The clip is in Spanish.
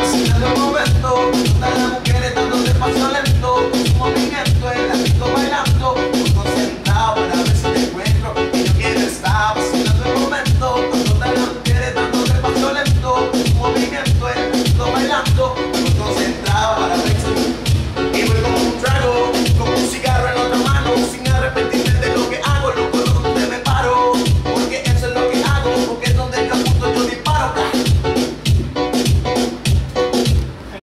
Sin el momento